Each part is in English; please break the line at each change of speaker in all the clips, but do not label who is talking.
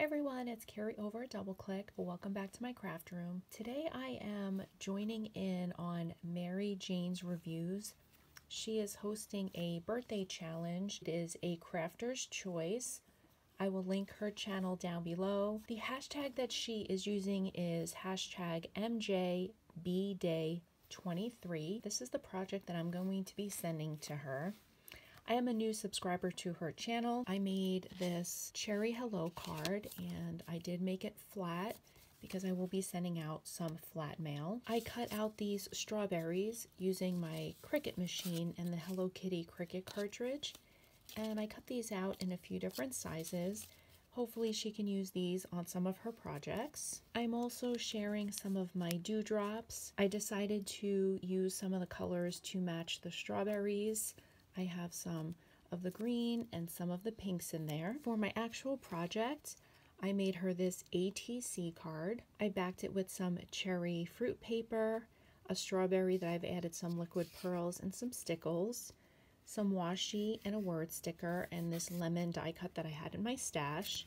Everyone, it's Carrie over at Double Click. Welcome back to my craft room. Today I am joining in on Mary Jane's Reviews. She is hosting a birthday challenge. It is a crafter's choice. I will link her channel down below. The hashtag that she is using is hashtag MJBDay23. This is the project that I'm going to be sending to her. I am a new subscriber to her channel. I made this Cherry Hello card and I did make it flat because I will be sending out some flat mail. I cut out these strawberries using my Cricut machine and the Hello Kitty Cricut cartridge and I cut these out in a few different sizes. Hopefully she can use these on some of her projects. I'm also sharing some of my dewdrops. I decided to use some of the colors to match the strawberries. I have some of the green and some of the pinks in there. For my actual project, I made her this ATC card. I backed it with some cherry fruit paper, a strawberry that I've added some liquid pearls and some stickles, some washi and a word sticker, and this lemon die cut that I had in my stash.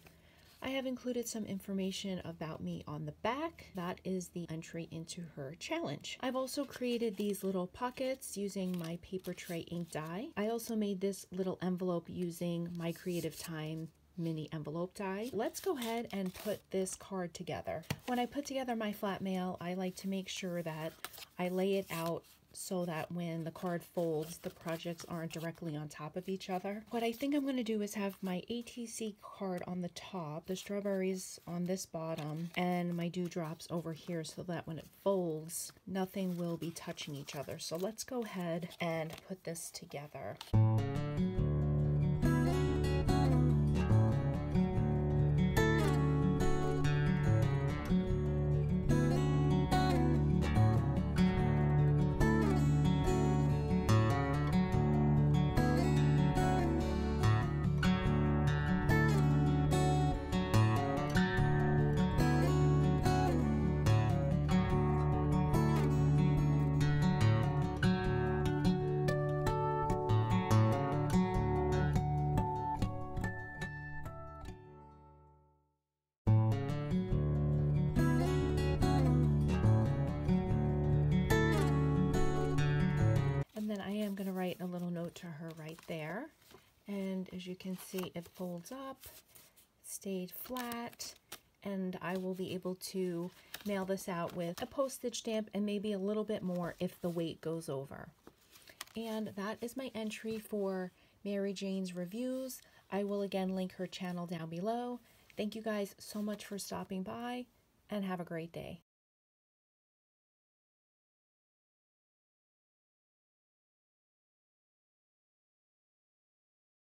I have included some information about me on the back. That is the entry into her challenge. I've also created these little pockets using my paper tray ink die. I also made this little envelope using my Creative Time mini envelope die. Let's go ahead and put this card together. When I put together my flat mail, I like to make sure that I lay it out so that when the card folds, the projects aren't directly on top of each other. What I think I'm going to do is have my ATC card on the top, the strawberries on this bottom, and my dewdrops over here so that when it folds, nothing will be touching each other. So let's go ahead and put this together. Write a little note to her right there. And as you can see, it folds up, stayed flat, and I will be able to mail this out with a postage stamp and maybe a little bit more if the weight goes over. And that is my entry for Mary Jane's Reviews. I will again link her channel down below. Thank you guys so much for stopping by and have a great day.